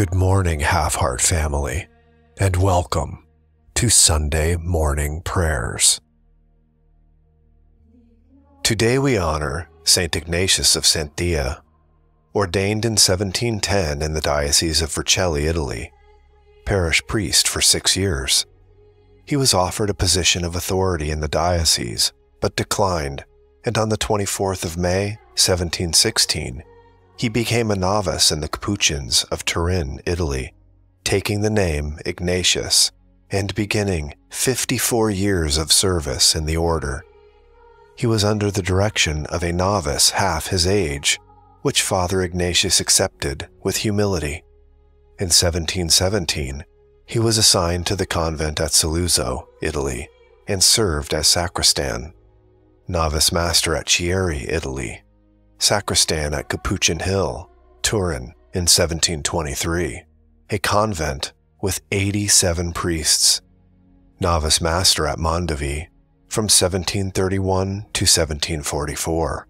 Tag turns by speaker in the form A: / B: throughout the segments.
A: Good morning, Half Heart family, and welcome to Sunday morning prayers. Today we honor St. Ignatius of Santhia, ordained in 1710 in the Diocese of Vercelli, Italy, parish priest for six years. He was offered a position of authority in the diocese, but declined, and on the 24th of May, 1716, he became a novice in the Capuchins of Turin, Italy, taking the name Ignatius and beginning 54 years of service in the order. He was under the direction of a novice half his age, which Father Ignatius accepted with humility. In 1717, he was assigned to the convent at Saluzzo, Italy, and served as sacristan, novice master at Chieri, Italy, sacristan at Capuchin Hill, Turin, in 1723, a convent with 87 priests, novice master at Mondovi from 1731 to 1744.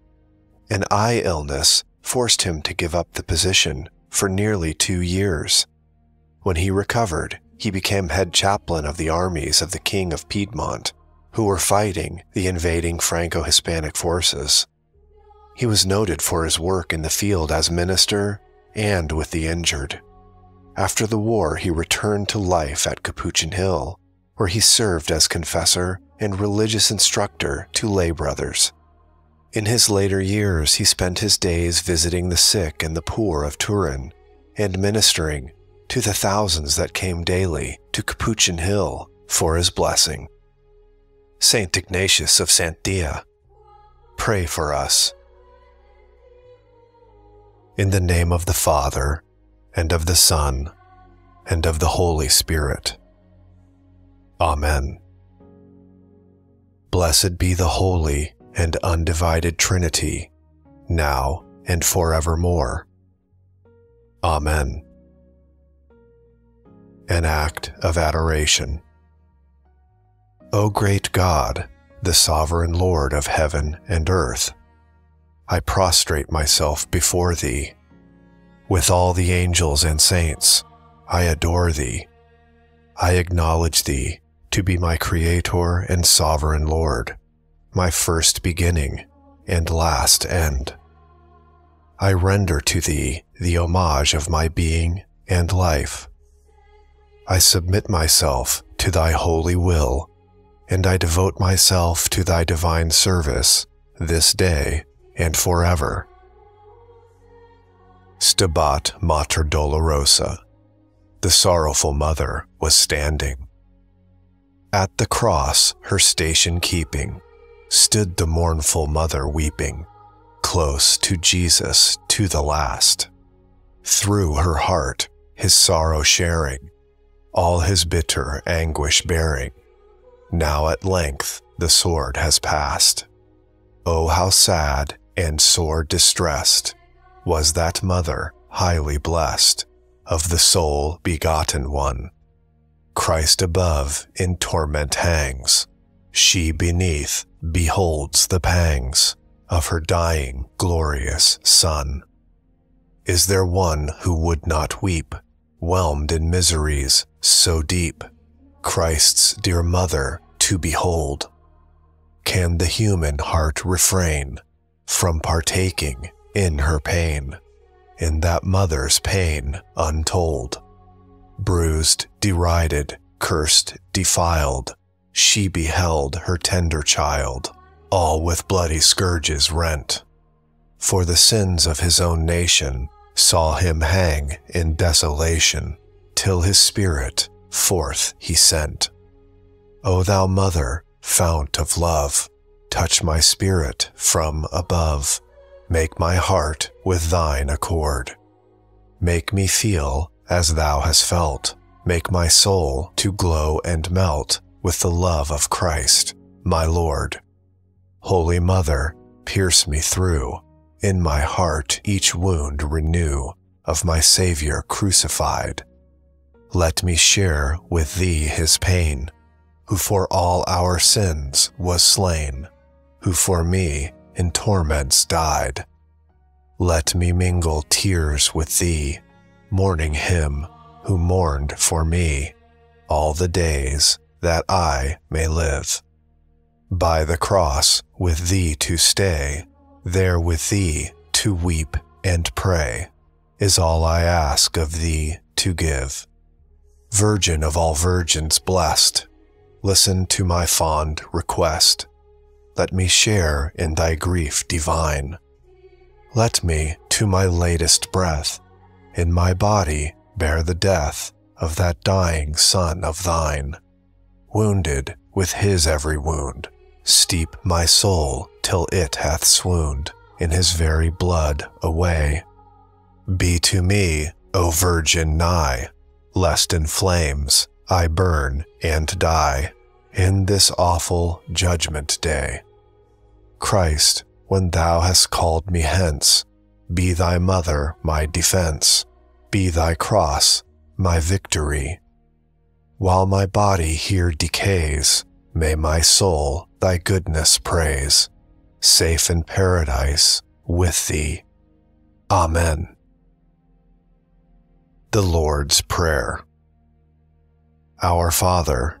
A: An eye illness forced him to give up the position for nearly two years. When he recovered, he became head chaplain of the armies of the King of Piedmont, who were fighting the invading Franco Hispanic forces. He was noted for his work in the field as minister and with the injured. After the war, he returned to life at Capuchin Hill, where he served as confessor and religious instructor to lay brothers. In his later years, he spent his days visiting the sick and the poor of Turin and ministering to the thousands that came daily to Capuchin Hill for his blessing. Saint Ignatius of Santhia, pray for us. In the name of the Father, and of the Son, and of the Holy Spirit. Amen. Blessed be the holy and undivided Trinity, now and forevermore. Amen. An act of adoration. O great God, the sovereign Lord of heaven and earth, I prostrate myself before thee. With all the angels and saints, I adore thee. I acknowledge thee to be my Creator and Sovereign Lord, my first beginning and last end. I render to thee the homage of my being and life. I submit myself to thy holy will, and I devote myself to thy divine service this day and forever. Stabat Mater Dolorosa, the sorrowful mother, was standing. At the cross, her station keeping, stood the mournful mother weeping, close to Jesus to the last. Through her heart, his sorrow sharing, all his bitter anguish bearing. Now at length the sword has passed. Oh, how sad and sore distressed was that mother highly blessed of the sole begotten one. Christ above in torment hangs, she beneath beholds the pangs of her dying glorious Son. Is there one who would not weep, whelmed in miseries so deep, Christ's dear mother to behold? Can the human heart refrain from partaking in her pain, in that mother's pain untold? Bruised, derided, cursed, defiled, she beheld her tender child, all with bloody scourges rent. For the sins of his own nation saw him hang in desolation, till his spirit forth he sent. O thou mother, fount of love, touch my spirit from above, make my heart with thine accord. Make me feel as thou hast felt, make my soul to glow and melt with the love of Christ, my Lord. Holy Mother, pierce me through, in my heart each wound renew of my Savior crucified. Let me share with thee his pain, who for all our sins was slain, who for me in torments died. Let me mingle tears with thee, mourning him who mourned for me all the days that I may live. By the cross with thee to stay, there with thee to weep and pray, is all I ask of thee to give. Virgin of all virgins blessed, listen to my fond request. Let me share in thy grief divine. Let me, to my latest breath, in my body bear the death of that dying Son of thine. Wounded with his every wound, steep my soul till it hath swooned in his very blood away. Be to me, O Virgin, nigh, lest in flames I burn and die in this awful judgment day. Christ, when thou hast called me hence, be thy mother my defense, be thy cross my victory. While my body here decays, may my soul thy goodness praise, safe in paradise with thee. Amen. The Lord's Prayer Our Father,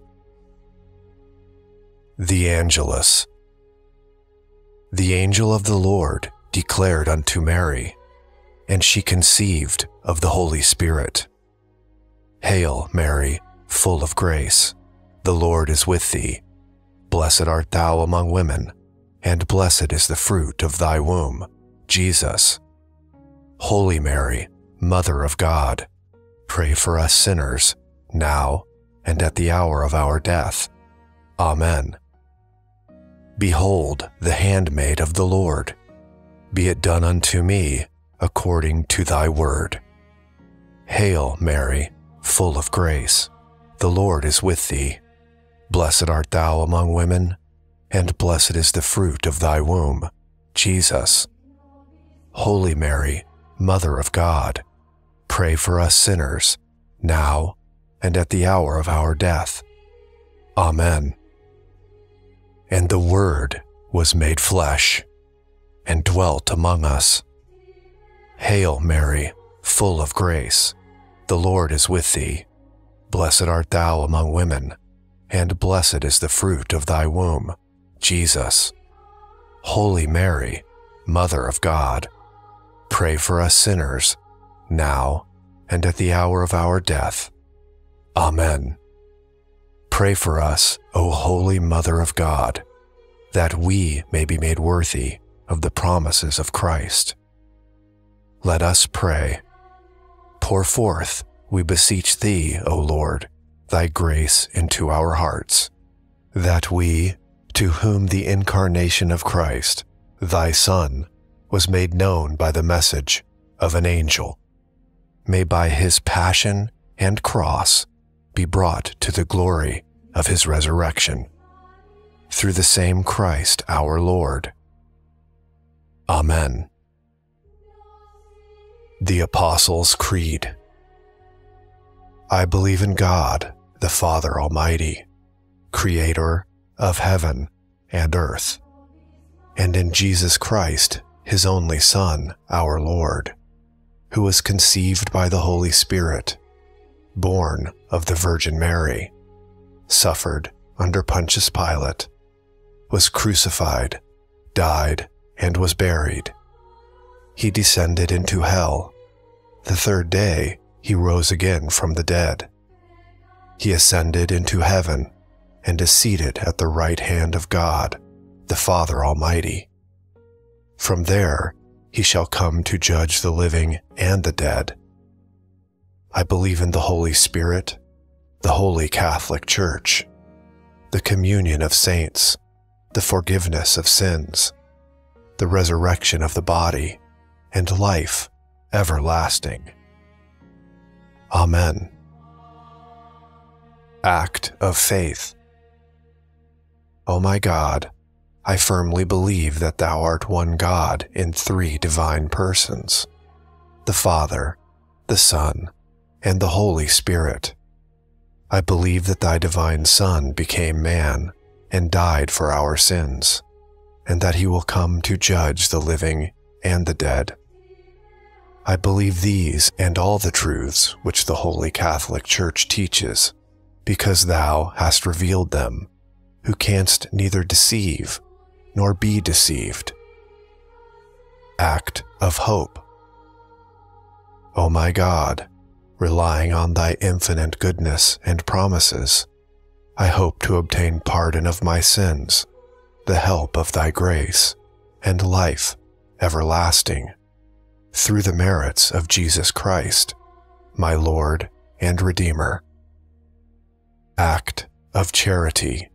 A: The Angelus The angel of the Lord declared unto Mary, and she conceived of the Holy Spirit. Hail, Mary, full of grace, the Lord is with thee. Blessed art thou among women, and blessed is the fruit of thy womb, Jesus. Holy Mary, Mother of God, pray for us sinners, now and at the hour of our death. Amen. Behold the handmaid of the Lord be it done unto me according to thy word. Hail, Mary, full of grace, the Lord is with thee. Blessed art thou among women, and blessed is the fruit of thy womb, Jesus. Holy Mary, Mother of God, pray for us sinners, now and at the hour of our death. Amen. And the Word was made flesh and dwelt among us. Hail, Mary, full of grace, the Lord is with thee. Blessed art thou among women, and blessed is the fruit of thy womb, Jesus. Holy Mary, Mother of God, pray for us sinners, now and at the hour of our death. Amen. Pray for us, O Holy Mother of God, that we may be made worthy of the promises of Christ. Let us pray. Pour forth, we beseech Thee, O Lord, Thy grace into our hearts, that we, to whom the incarnation of Christ, Thy Son, was made known by the message of an angel, may by His passion and cross be brought to the glory of His resurrection. Through the same Christ our Lord, Amen. The Apostles' Creed I believe in God, the Father Almighty, Creator of heaven and earth, and in Jesus Christ, His only Son, our Lord, who was conceived by the Holy Spirit, born of the Virgin Mary, suffered under Pontius Pilate, was crucified, died, and was buried. He descended into hell. The third day he rose again from the dead. He ascended into heaven and is seated at the right hand of God, the Father Almighty. From there he shall come to judge the living and the dead. I believe in the Holy Spirit, the Holy Catholic Church, the communion of saints, the forgiveness of sins, the resurrection of the body, and life everlasting. Amen. Act of Faith. O my God, I firmly believe that Thou art one God in three divine persons the Father, the Son, and the Holy Spirit. I believe that Thy divine Son became man and died for our sins, and that He will come to judge the living and the dead. I believe these and all the truths which the Holy Catholic Church teaches, because thou hast revealed them, who canst neither deceive nor be deceived. Act of Hope. O my God, relying on thy infinite goodness and promises, I hope to obtain pardon of my sins, the help of thy grace, and life everlasting through the merits of Jesus Christ, my Lord and Redeemer. Act of Charity.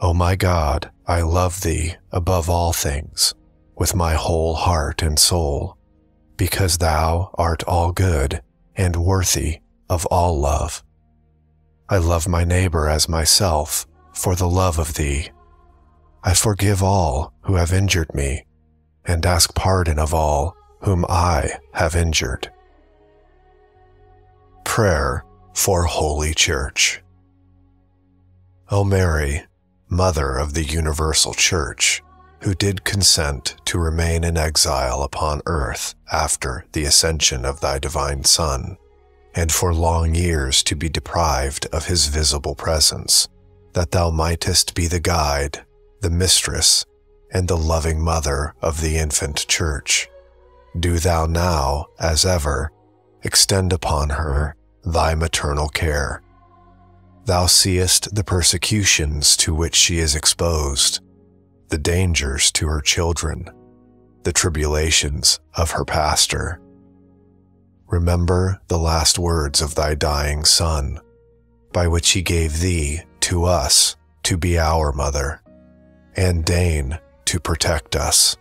A: O my God, I love thee above all things, with my whole heart and soul, because thou art all good and worthy of all love. I love my neighbor as myself for the love of thee. I forgive all who have injured me and ask pardon of all whom I have injured. Prayer for Holy Church. O Mary, Mother of the Universal Church, who did consent to remain in exile upon earth after the ascension of thy divine Son, and for long years to be deprived of his visible presence, that thou mightest be the guide, the mistress, and the loving mother of the infant church. Do thou now, as ever, extend upon her thy maternal care. Thou seest the persecutions to which she is exposed, the dangers to her children, the tribulations of her pastor. Remember the last words of thy dying Son, by which he gave thee to us to be our mother, and deign to protect us,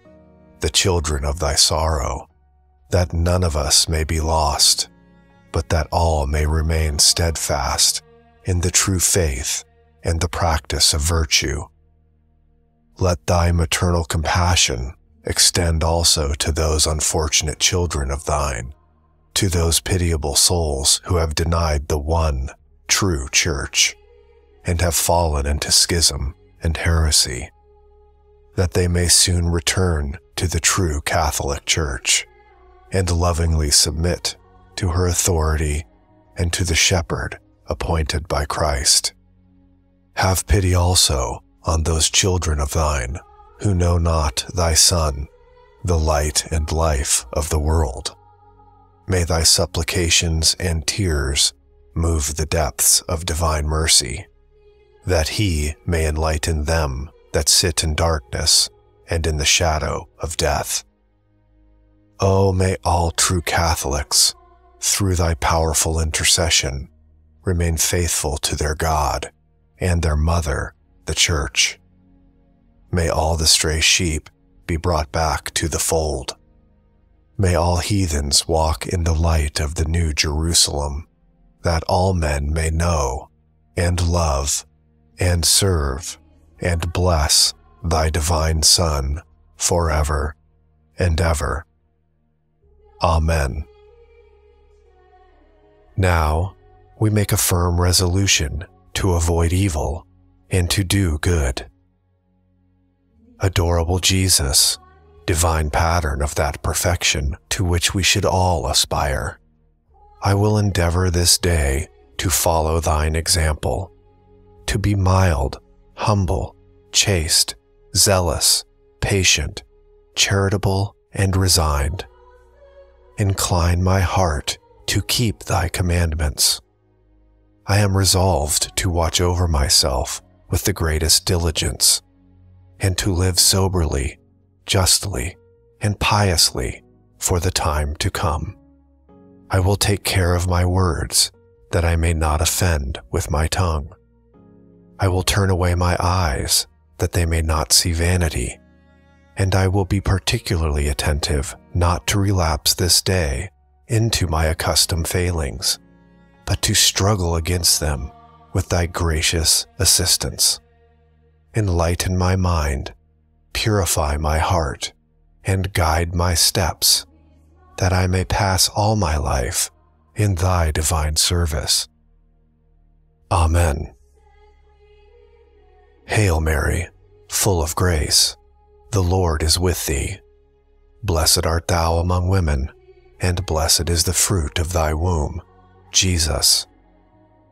A: the children of thy sorrow, that none of us may be lost, but that all may remain steadfast in the true faith and the practice of virtue. Let thy maternal compassion extend also to those unfortunate children of thine, to those pitiable souls who have denied the one true church and have fallen into schism and heresy that they may soon return to the true Catholic Church and lovingly submit to her authority and to the shepherd appointed by Christ. Have pity also on those children of thine who know not thy Son, the light and life of the world. May thy supplications and tears move the depths of divine mercy, that he may enlighten them that sit in darkness and in the shadow of death. Oh, may all true Catholics, through thy powerful intercession, remain faithful to their God and their mother, the Church. May all the stray sheep be brought back to the fold. May all heathens walk in the light of the new Jerusalem, that all men may know and love and serve and bless thy divine Son forever and ever. Amen. Now we make a firm resolution to avoid evil and to do good. Adorable Jesus, divine pattern of that perfection to which we should all aspire, I will endeavor this day to follow thine example, to be mild humble, chaste, zealous, patient, charitable, and resigned. Incline my heart to keep thy commandments. I am resolved to watch over myself with the greatest diligence, and to live soberly, justly, and piously for the time to come. I will take care of my words, that I may not offend with my tongue. I will turn away my eyes that they may not see vanity, and I will be particularly attentive not to relapse this day into my accustomed failings, but to struggle against them with thy gracious assistance. Enlighten my mind, purify my heart, and guide my steps, that I may pass all my life in thy divine service. Amen. Hail Mary, full of grace, the Lord is with thee. Blessed art thou among women, and blessed is the fruit of thy womb, Jesus.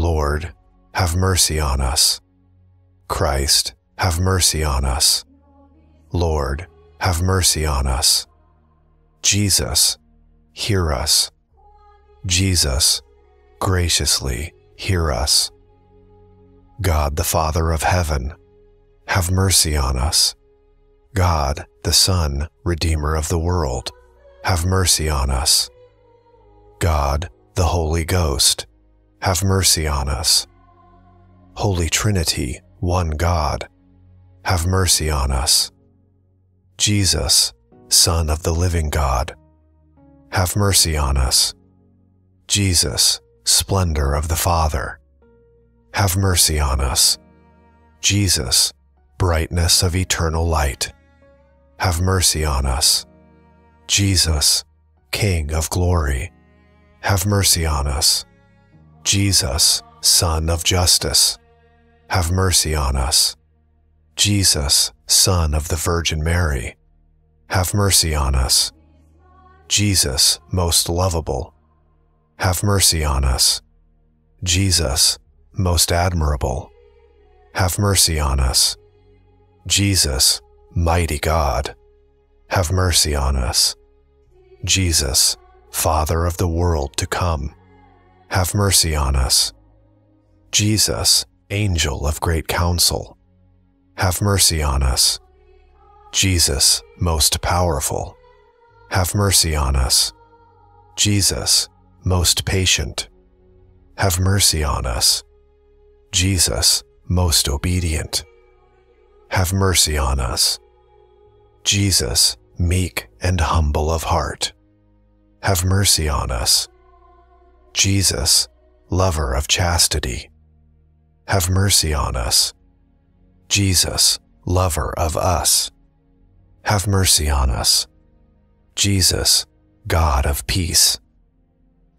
A: Lord, have mercy on us. Christ, have mercy on us. Lord, have mercy on us. Jesus, hear us. Jesus, graciously hear us. God the Father of heaven, have mercy on us. God the Son, Redeemer of the world, have mercy on us. God the Holy Ghost, have mercy on us. Holy Trinity, one God, have mercy on us. Jesus, Son of the living God, have mercy on us. Jesus, splendor of the Father, have mercy on us. Jesus, brightness of eternal light, have mercy on us. Jesus, King of glory, have mercy on us. Jesus, Sun of justice, have mercy on us. Jesus, Son of the Virgin Mary, have mercy on us. Jesus, most lovable, have mercy on us. Jesus, most admirable, have mercy on us. Jesus, mighty God, have mercy on us. Jesus, Father of the world to come, have mercy on us. Jesus, Angel of great counsel, have mercy on us. Jesus, most powerful, have mercy on us. Jesus, most patient, have mercy on us. Jesus, most obedient, have mercy on us. Jesus, meek and humble of heart, have mercy on us. Jesus, lover of chastity, have mercy on us. Jesus, lover of us, have mercy on us. Jesus, God of peace,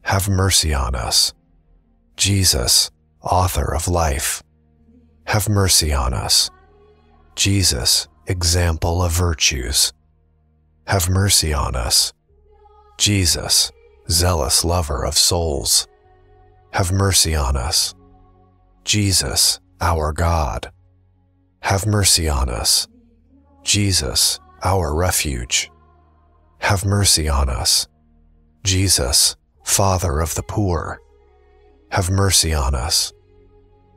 A: have mercy on us. Jesus, author of life, have mercy on us. Jesus, example of virtues, have mercy on us. Jesus, zealous lover of souls, have mercy on us. Jesus, our God, have mercy on us. Jesus, our refuge, have mercy on us. Jesus, Father of the poor, have mercy on us.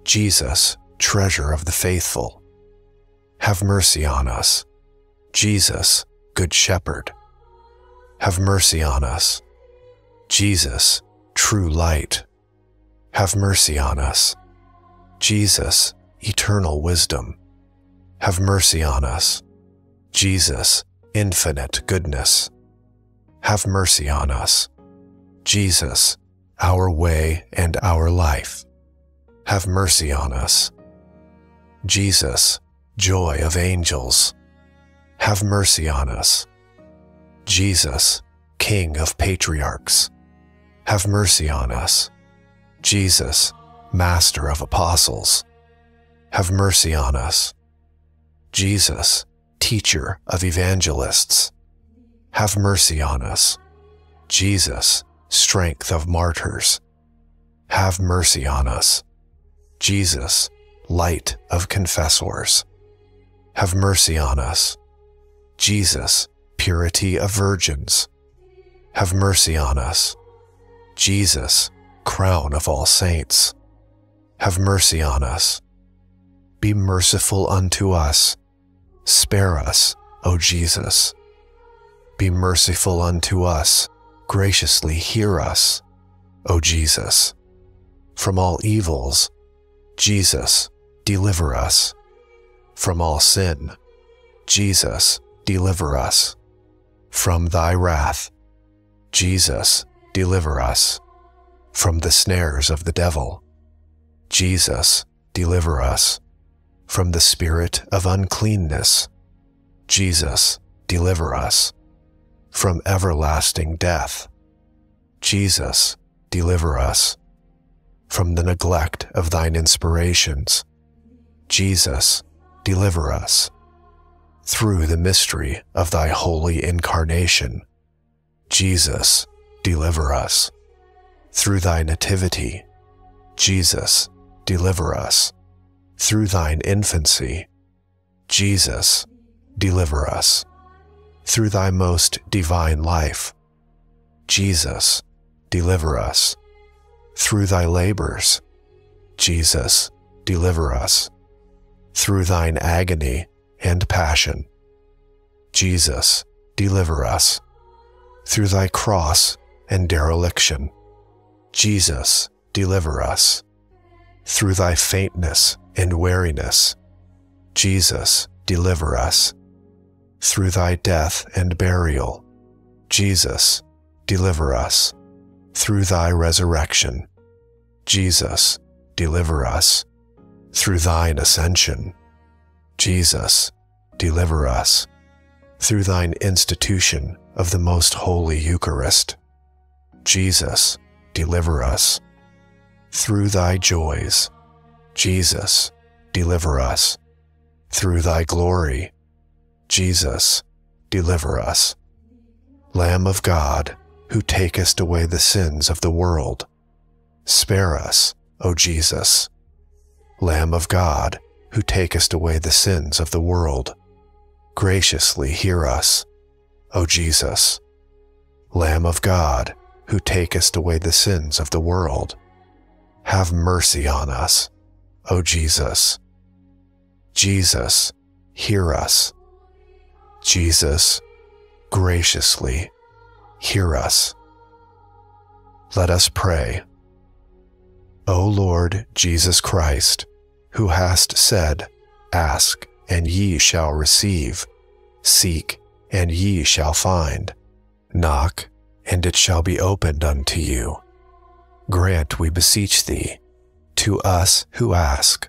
A: Jesus, treasure of the faithful, have mercy on us. Jesus, Good Shepherd, have mercy on us. Jesus, true light, have mercy on us. Jesus, eternal wisdom, have mercy on us. Jesus, infinite goodness, have mercy on us. Jesus, our way and our life, have mercy on us. Jesus, joy of angels, have mercy on us. Jesus, King of patriarchs, have mercy on us. Jesus, Master of apostles, have mercy on us. Jesus, Teacher of evangelists, have mercy on us. Jesus, Strength of martyrs, have mercy on us. Jesus, Light of confessors, have mercy on us. Jesus, Purity of virgins, have mercy on us. Jesus, crown of all saints, have mercy on us. Be merciful unto us. Spare us, O Jesus. Be merciful unto us. Graciously hear us, O Jesus. From all evils, Jesus, deliver us. From all sin, Jesus, deliver us. From thy wrath, Jesus, deliver us. From the snares of the devil, Jesus, deliver us. From the spirit of uncleanness, Jesus, deliver us. From everlasting death, Jesus, deliver us. From the neglect of thine inspirations, Jesus, deliver us. Through the mystery of thy holy incarnation, Jesus, deliver us. Through thy nativity, Jesus, deliver us. Through thine infancy, Jesus, deliver us. Through thy most divine life, Jesus, deliver us. Through thy labors, Jesus, deliver us. Through thine agony and passion, Jesus, deliver us. Through thy cross and dereliction, Jesus, deliver us. Through thy faintness and weariness, Jesus, deliver us. Through thy death and burial, Jesus, deliver us. Through thy resurrection, Jesus, deliver us. Through thine ascension, Jesus, deliver us. Through thine institution of the most holy Eucharist, Jesus, deliver us. Through thy joys, Jesus, deliver us. Through thy glory, Jesus, deliver us. Lamb of God, who takest away the sins of the world, spare us, O Jesus. Lamb of God, who takest away the sins of the world, graciously hear us, O Jesus. Lamb of God, who takest away the sins of the world, have mercy on us, O Jesus. Jesus, hear us. Jesus, graciously hear us. Let us pray. O Lord Jesus Christ, who hast said, Ask, and ye shall receive, seek, and ye shall find, knock, and it shall be opened unto you. Grant, we beseech thee, to us who ask,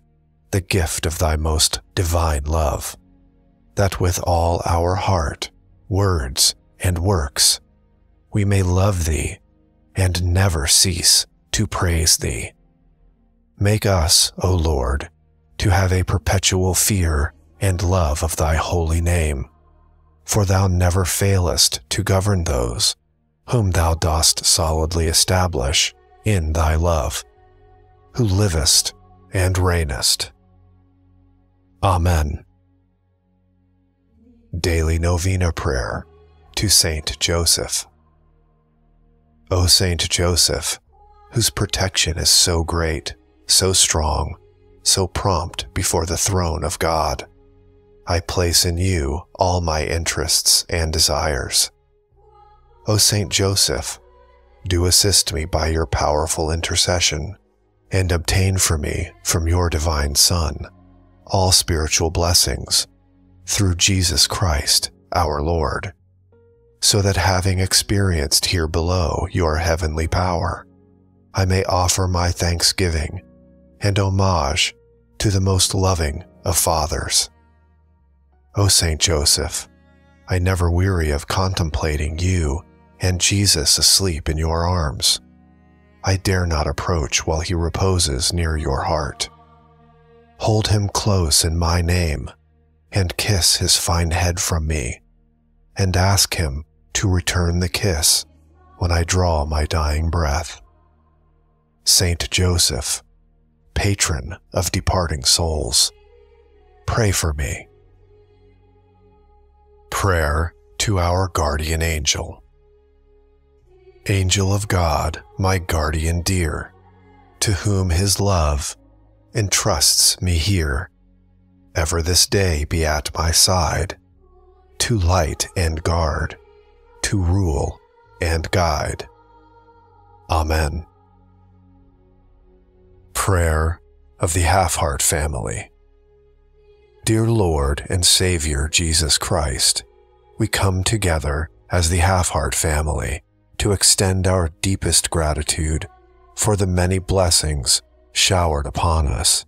A: the gift of thy most divine love, that with all our heart, words, and works, we may love thee and never cease to praise thee. Make us, O Lord, to have a perpetual fear and love of thy holy name, for thou never failest to govern those whom thou dost solidly establish in thy love, who livest and reignest. Amen. Daily Novena Prayer to Saint Joseph. O Saint Joseph, whose protection is so great, so strong, so prompt before the throne of God, I place in you all my interests and desires. O Saint Joseph, do assist me by your powerful intercession, and obtain for me from your divine Son all spiritual blessings through Jesus Christ our Lord, so that having experienced here below your heavenly power, I may offer my thanksgiving and homage to the most loving of fathers. O Saint Joseph, I never weary of contemplating you and Jesus asleep in your arms. I dare not approach while he reposes near your heart. Hold him close in my name, and kiss his fine head from me, and ask him to return the kiss when I draw my dying breath. Saint Joseph, patron of departing souls, pray for me. Prayer to our guardian angel. Angel of God, my guardian dear, to whom his love entrusts me here, ever this day be at my side, to light and guard, to rule and guide. Amen. Prayer of the Half Heart Family. Dear Lord and Savior Jesus Christ, we come together as the Half Heart family to extend our deepest gratitude for the many blessings showered upon us,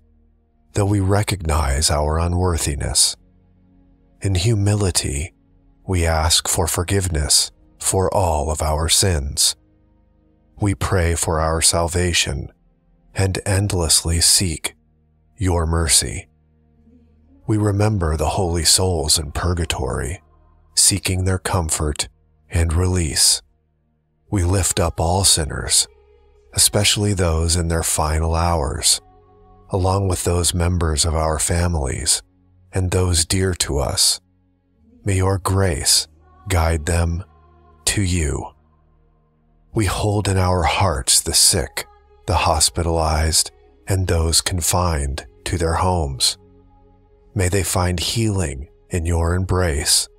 A: though we recognize our unworthiness. In humility, we ask for forgiveness for all of our sins. We pray for our salvation and endlessly seek your mercy. We remember the holy souls in purgatory, seeking their comfort and release. We lift up all sinners, especially those in their final hours, along with those members of our families and those dear to us. May your grace guide them to you. We hold in our hearts the sick, the hospitalized, and those confined to their homes. May they find healing in your embrace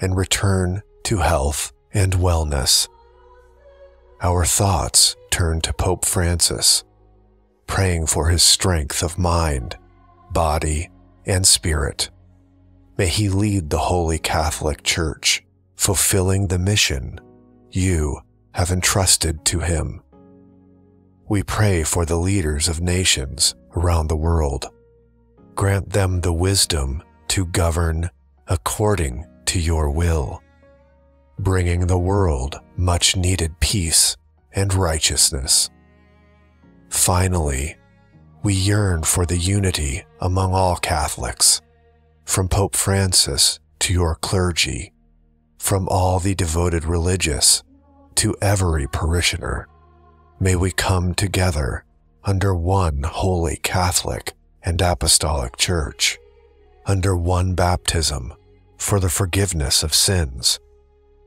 A: and return to health and wellness. Our thoughts turn to Pope Francis, praying for his strength of mind, body, and spirit. May he lead the Holy Catholic Church fulfilling the mission you have entrusted to him. We pray for the leaders of nations around the world. Grant them the wisdom to govern according to your will, bringing the world much needed peace and righteousness. Finally, we yearn for the unity among all Catholics, from Pope Francis to your clergy from all the devoted religious to every parishioner. May we come together under one holy Catholic and Apostolic Church, under one baptism for the forgiveness of sins,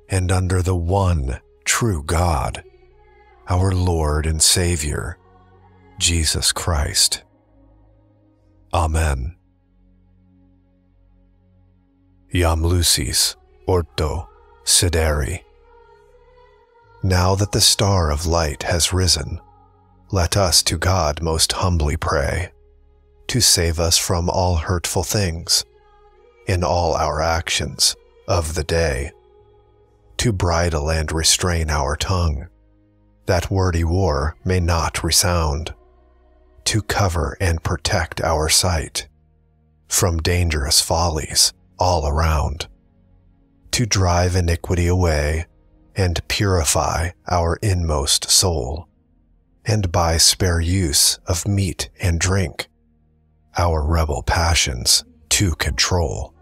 A: and under the one true God, our Lord and Savior, Jesus Christ. Amen. Iam Lucis, Orto, Sidere. Now that the star of light has risen, let us to God most humbly pray, to save us from all hurtful things, in all our actions of the day, to bridle and restrain our tongue, that wordy war may not resound, to cover and protect our sight from dangerous follies all around. To drive iniquity away and purify our inmost soul, and by spare use of meat and drink, our rebel passions to control,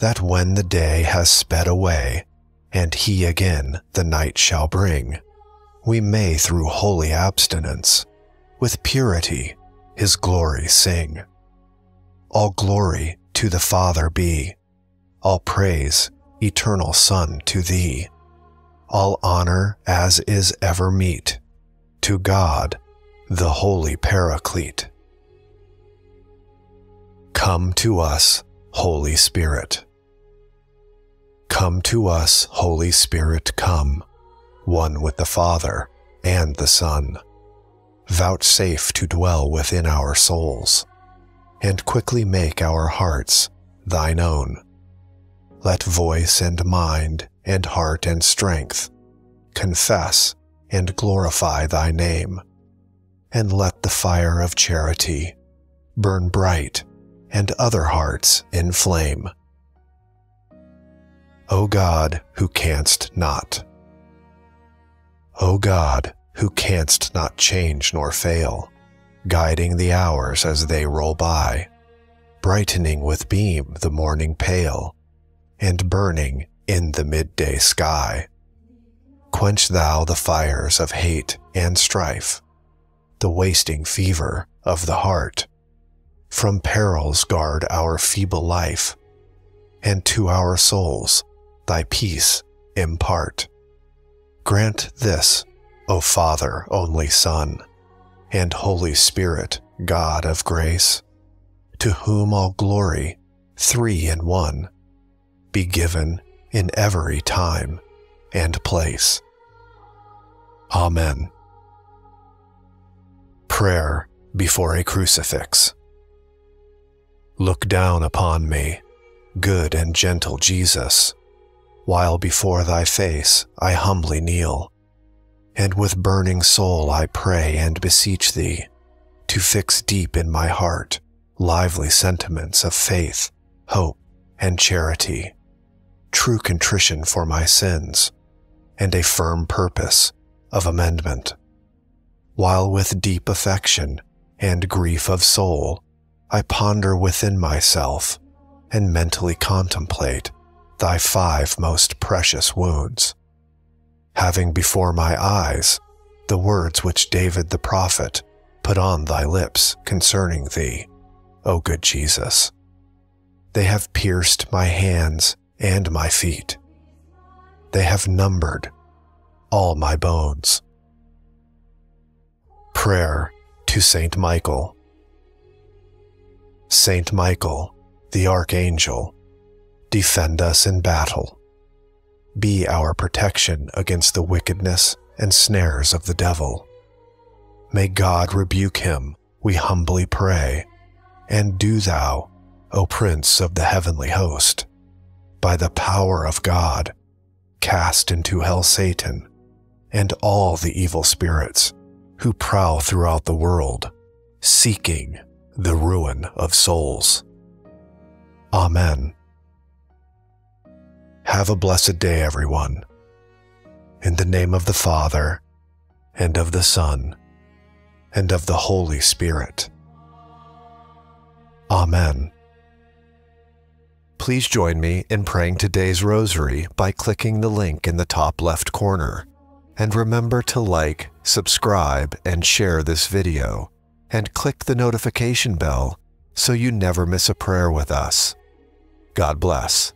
A: that when the day has sped away, and he again the night shall bring, we may through holy abstinence, with purity, his glory sing. All glory to the Father be, all praise eternal Son, to thee. All honor as is ever meet, to God, the Holy Paraclete. Come to us, Holy Spirit. Come to us, Holy Spirit, come, one with the Father and the Son. Vouchsafe to dwell within our souls, and quickly make our hearts thine own let voice and mind and heart and strength confess and glorify thy name, and let the fire of charity burn bright and other hearts inflame. O God, who canst not, O God, who canst not change nor fail, guiding the hours as they roll by, brightening with beam the morning pale, and burning in the midday sky. Quench thou the fires of hate and strife, the wasting fever of the heart. From perils guard our feeble life, and to our souls thy peace impart. Grant this, O Father, only Son, and Holy Spirit, God of grace, to whom all glory, three in one, be given in every time and place. Amen. Prayer before a crucifix. Look down upon me, good and gentle Jesus, while before thy face I humbly kneel, and with burning soul I pray and beseech thee to fix deep in my heart lively sentiments of faith, hope, and charity, true contrition for my sins, and a firm purpose of amendment. While with deep affection and grief of soul, I ponder within myself and mentally contemplate thy five most precious wounds, having before my eyes the words which David the prophet put on thy lips concerning thee, O good Jesus. They have pierced my hands and my feet. They have numbered all my bones. Prayer to Saint Michael. Saint Michael, the Archangel, defend us in battle. Be our protection against the wickedness and snares of the devil. May God rebuke him, we humbly pray, and do thou, O Prince of the heavenly host, by the power of God, cast into hell Satan and all the evil spirits who prowl throughout the world, seeking the ruin of souls. Amen. Have a blessed day, everyone. In the name of the Father, and of the Son, and of the Holy Spirit. Amen. Please join me in praying today's rosary by clicking the link in the top left corner. And remember to like, subscribe, and share this video. And click the notification bell so you never miss a prayer with us. God bless.